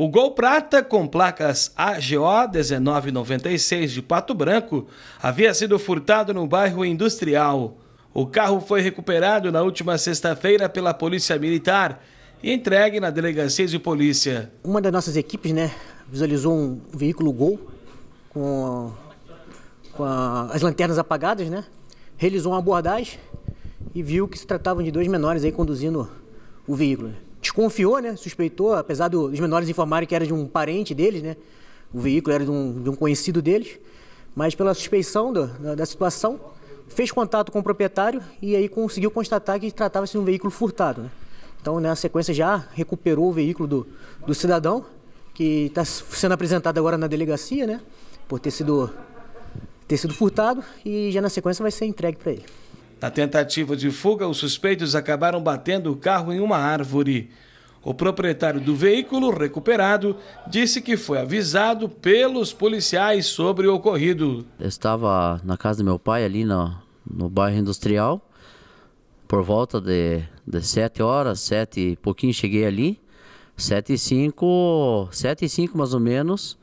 O Gol Prata, com placas AGO 1996 de Pato Branco, havia sido furtado no bairro Industrial. O carro foi recuperado na última sexta-feira pela Polícia Militar e entregue na delegacia de polícia. Uma das nossas equipes, né, visualizou um veículo Gol com, com a, as lanternas apagadas, né? Realizou uma abordagem e viu que se tratavam de dois menores aí conduzindo o veículo desconfiou, né? Suspeitou, apesar dos menores informarem que era de um parente deles, né? O veículo era de um, de um conhecido deles, mas pela suspeição do, da, da, situação, fez contato com o proprietário e aí conseguiu constatar que tratava-se de um veículo furtado. Né? Então, na sequência, já recuperou o veículo do, do cidadão, que está sendo apresentado agora na delegacia, né? Por ter sido, ter sido furtado e já na sequência vai ser entregue para ele. Na tentativa de fuga, os suspeitos acabaram batendo o carro em uma árvore. O proprietário do veículo recuperado disse que foi avisado pelos policiais sobre o ocorrido. Eu estava na casa do meu pai, ali no, no bairro industrial, por volta de, de 7 horas, 7 e pouquinho cheguei ali. 7 e 5, 7 e 5 mais ou menos.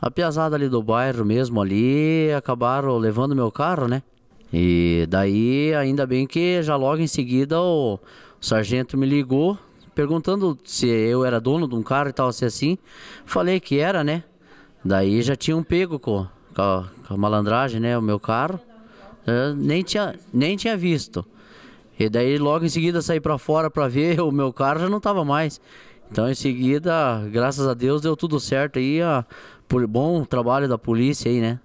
A piazada ali do bairro mesmo ali acabaram levando meu carro, né? E daí, ainda bem que já logo em seguida o sargento me ligou perguntando se eu era dono de um carro e tal, assim assim. Falei que era, né? Daí já tinham pego com, com, a, com a malandragem, né? O meu carro. Nem tinha, nem tinha visto. E daí logo em seguida saí para fora para ver, o meu carro já não tava mais. Então em seguida, graças a Deus, deu tudo certo aí. A, por bom trabalho da polícia aí, né?